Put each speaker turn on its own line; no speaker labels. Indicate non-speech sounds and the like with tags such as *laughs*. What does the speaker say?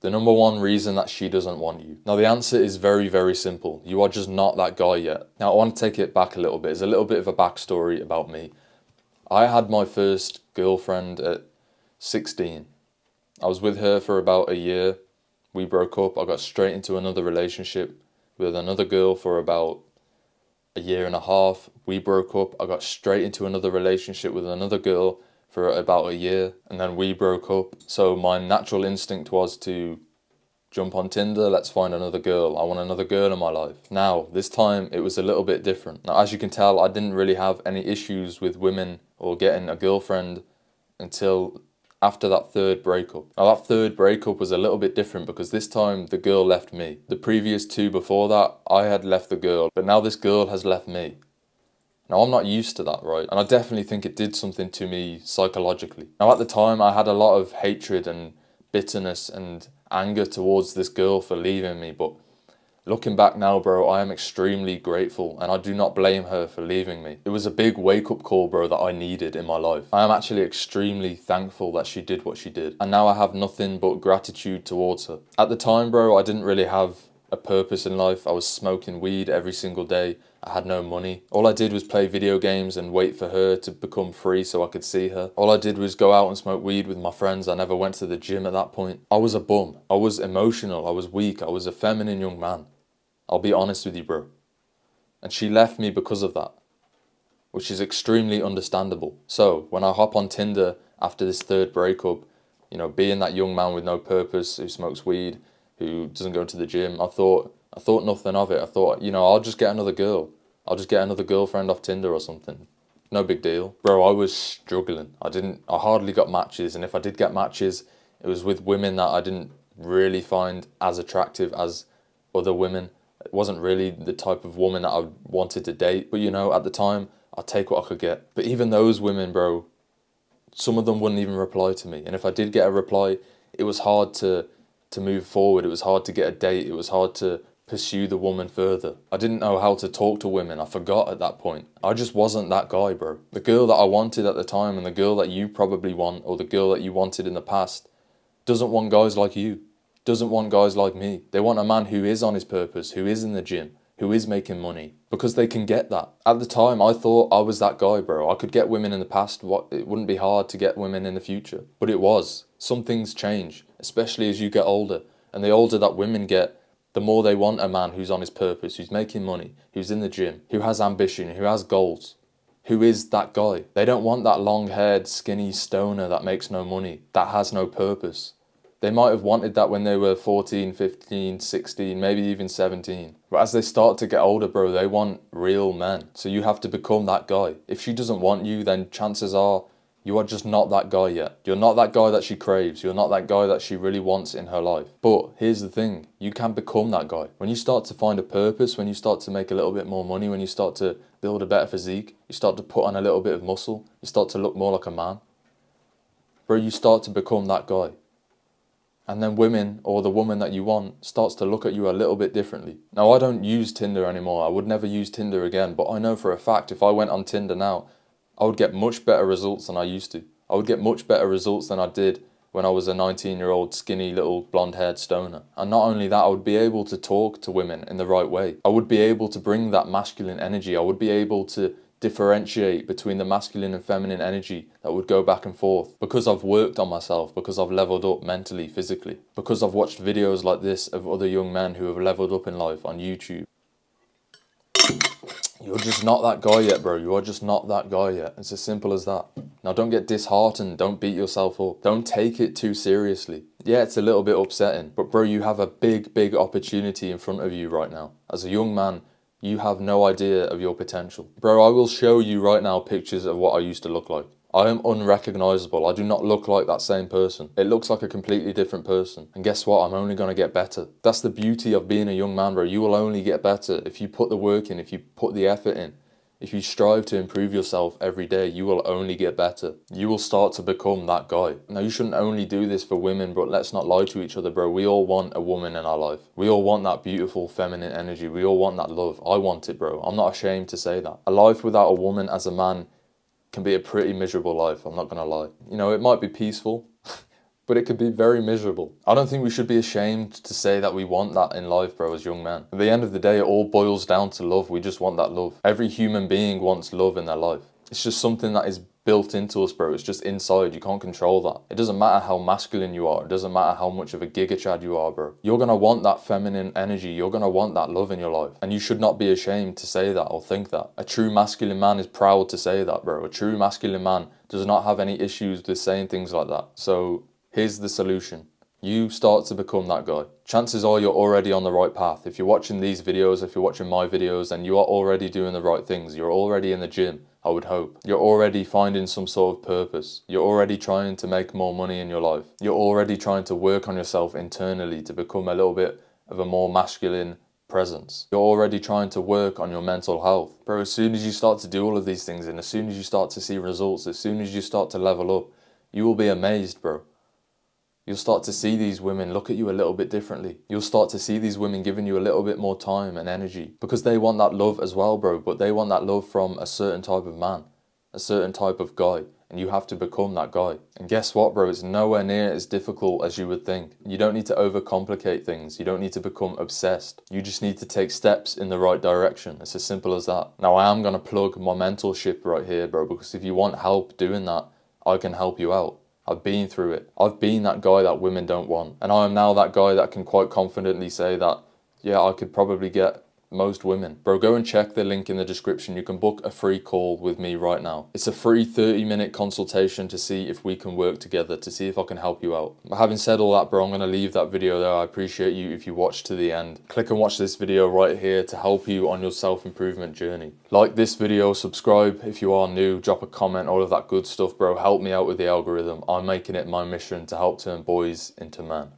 The number one reason that she doesn't want you. Now, the answer is very, very simple. You are just not that guy yet. Now, I want to take it back a little bit. There's a little bit of a backstory about me. I had my first girlfriend at 16. I was with her for about a year. We broke up. I got straight into another relationship with another girl for about a year and a half. We broke up. I got straight into another relationship with another girl for about a year and then we broke up. So my natural instinct was to jump on Tinder, let's find another girl. I want another girl in my life. Now, this time it was a little bit different. Now, as you can tell, I didn't really have any issues with women or getting a girlfriend until after that third breakup. Now, that third breakup was a little bit different because this time the girl left me. The previous two before that, I had left the girl, but now this girl has left me. Now, I'm not used to that, right? And I definitely think it did something to me psychologically. Now, at the time, I had a lot of hatred and bitterness and anger towards this girl for leaving me, but looking back now, bro, I am extremely grateful and I do not blame her for leaving me. It was a big wake up call, bro, that I needed in my life. I am actually extremely thankful that she did what she did, and now I have nothing but gratitude towards her. At the time, bro, I didn't really have a purpose in life. I was smoking weed every single day. I had no money. All I did was play video games and wait for her to become free so I could see her. All I did was go out and smoke weed with my friends. I never went to the gym at that point. I was a bum. I was emotional. I was weak. I was a feminine young man. I'll be honest with you, bro. And she left me because of that, which is extremely understandable. So when I hop on Tinder after this third breakup, you know, being that young man with no purpose who smokes weed, who doesn't go to the gym, I thought I thought nothing of it. I thought, you know, I'll just get another girl. I'll just get another girlfriend off Tinder or something. No big deal. Bro, I was struggling. I didn't, I hardly got matches. And if I did get matches, it was with women that I didn't really find as attractive as other women. It wasn't really the type of woman that I wanted to date. But you know, at the time, I'd take what I could get. But even those women, bro, some of them wouldn't even reply to me. And if I did get a reply, it was hard to to move forward. It was hard to get a date. It was hard to pursue the woman further. I didn't know how to talk to women. I forgot at that point. I just wasn't that guy, bro. The girl that I wanted at the time and the girl that you probably want or the girl that you wanted in the past doesn't want guys like you. Doesn't want guys like me. They want a man who is on his purpose, who is in the gym, who is making money because they can get that. At the time, I thought I was that guy, bro. I could get women in the past. What it wouldn't be hard to get women in the future, but it was. Some things change, especially as you get older. And the older that women get, the more they want a man who's on his purpose, who's making money, who's in the gym, who has ambition, who has goals, who is that guy. They don't want that long haired, skinny stoner that makes no money, that has no purpose. They might have wanted that when they were 14, 15, 16, maybe even 17. But as they start to get older, bro, they want real men. So you have to become that guy. If she doesn't want you, then chances are you are just not that guy yet. You're not that guy that she craves. You're not that guy that she really wants in her life. But here's the thing you can become that guy. When you start to find a purpose, when you start to make a little bit more money, when you start to build a better physique, you start to put on a little bit of muscle, you start to look more like a man. Bro, you start to become that guy. And then women or the woman that you want starts to look at you a little bit differently. Now, I don't use Tinder anymore. I would never use Tinder again. But I know for a fact if I went on Tinder now, I would get much better results than I used to. I would get much better results than I did when I was a 19 year old skinny little blonde haired stoner. And not only that, I would be able to talk to women in the right way. I would be able to bring that masculine energy. I would be able to differentiate between the masculine and feminine energy that would go back and forth because I've worked on myself, because I've leveled up mentally, physically, because I've watched videos like this of other young men who have leveled up in life on YouTube. You're just not that guy yet, bro. You are just not that guy yet. It's as simple as that. Now, don't get disheartened. Don't beat yourself up. Don't take it too seriously. Yeah, it's a little bit upsetting, but bro, you have a big, big opportunity in front of you right now. As a young man, you have no idea of your potential. Bro, I will show you right now pictures of what I used to look like. I am unrecognizable. I do not look like that same person. It looks like a completely different person. And guess what? I'm only going to get better. That's the beauty of being a young man, bro. You will only get better if you put the work in, if you put the effort in. If you strive to improve yourself every day, you will only get better. You will start to become that guy. Now, you shouldn't only do this for women, but let's not lie to each other, bro. We all want a woman in our life. We all want that beautiful feminine energy. We all want that love. I want it, bro. I'm not ashamed to say that. A life without a woman as a man can be a pretty miserable life, I'm not gonna lie. You know, it might be peaceful, *laughs* but it could be very miserable. I don't think we should be ashamed to say that we want that in life, bro, as young men. At the end of the day, it all boils down to love. We just want that love. Every human being wants love in their life. It's just something that is built into us, bro. It's just inside. You can't control that. It doesn't matter how masculine you are. It doesn't matter how much of a giga chad you are, bro. You're gonna want that feminine energy. You're gonna want that love in your life. And you should not be ashamed to say that or think that. A true masculine man is proud to say that, bro. A true masculine man does not have any issues with saying things like that. So here's the solution. You start to become that guy. Chances are you're already on the right path. If you're watching these videos, if you're watching my videos, then you are already doing the right things. You're already in the gym I would hope. You're already finding some sort of purpose. You're already trying to make more money in your life. You're already trying to work on yourself internally to become a little bit of a more masculine presence. You're already trying to work on your mental health. Bro, as soon as you start to do all of these things and as soon as you start to see results, as soon as you start to level up, you will be amazed, bro. You'll start to see these women look at you a little bit differently. You'll start to see these women giving you a little bit more time and energy because they want that love as well, bro. But they want that love from a certain type of man, a certain type of guy. And you have to become that guy. And guess what, bro? It's nowhere near as difficult as you would think. You don't need to overcomplicate things. You don't need to become obsessed. You just need to take steps in the right direction. It's as simple as that. Now, I am going to plug my mentorship right here, bro, because if you want help doing that, I can help you out. I've been through it. I've been that guy that women don't want. And I am now that guy that can quite confidently say that, yeah, I could probably get most women. Bro, go and check the link in the description. You can book a free call with me right now. It's a free 30 minute consultation to see if we can work together, to see if I can help you out. Having said all that, bro, I'm going to leave that video there. I appreciate you if you watch to the end. Click and watch this video right here to help you on your self-improvement journey. Like this video, subscribe if you are new, drop a comment, all of that good stuff, bro. Help me out with the algorithm. I'm making it my mission to help turn boys into men.